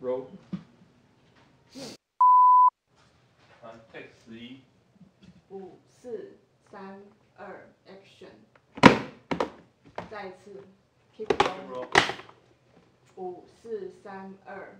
roll。嗯、uh,，take 十一。五四三二，action。再一次，keep going。五四三二。